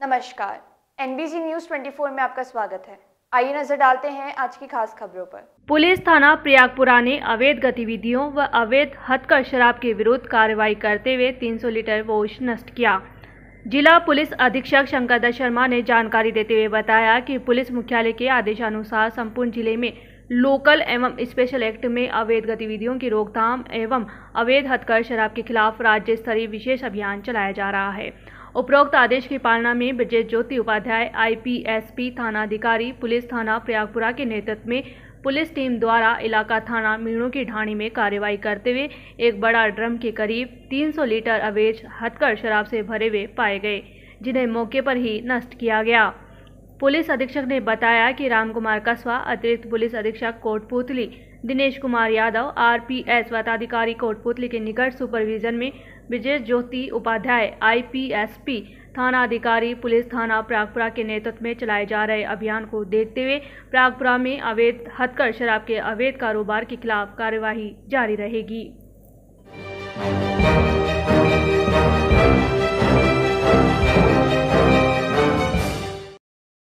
नमस्कार। NBC news 24 में आपका स्वागत है। आइए नज़र डालते हैं आज की खास खबरों पर। पुलिस थाना प्रयागपुरा ने अवैध गतिविधियों व अवैध हथकर शराब के विरुद्ध कार्रवाई करते हुए 300 लीटर वोश नष्ट किया। जिला पुलिस अधीक्षक शंकर दत्त शर्मा ने जानकारी देते हुए बताया कि पुलिस मुख्यालय के आदेशानुसार संपूर्ण ज़िले में लोकल एवं स्पेशल एक्ट में अवैध गतिविधियों की रोकथाम एवं अवैध हथकर शराब के खिलाफ राज्य स्तरीय विशेष अभियान चलाया जा रहा है। उपरोक्त आदेश की पालना में ब्रजेश ज्योति उपाध्याय, आईपीएसपी थानाधिकारी, पुलिस थाना प्रयागपुरा के नेतृत्व में पुलिस टीम द्वारा इलाका थाना मीणों की ढाणी में कार्रवाई करते हुए एक बड़ा ड्रम के करीब 300 लीटर अवैध हथकर शराब से भरे हुए पाए गए, जिन्हें मौके पर ही नष्ट किया गया। पुलिस अधीक्षक ने बताया कि रामकुमार कस्बा, अतिरिक्त पुलिस अधीक्षक कोटपुतली दिनेश कुमार यादव, आरपीएस वताधिकारी कोटपुतली के निकट सुपरविजन में विजय ज्योति उपाध्याय, आईपीएसपी थाना अधिकारी पुलिस थाना प्रागपुरा के नेतृत्व में चलाए जा रहे अभियान को देखते हुए प्रागपुरा में अवैध हथकर शराब के अवैध कारोबार के खिलाफ कार्यवाही जारी रहेगी।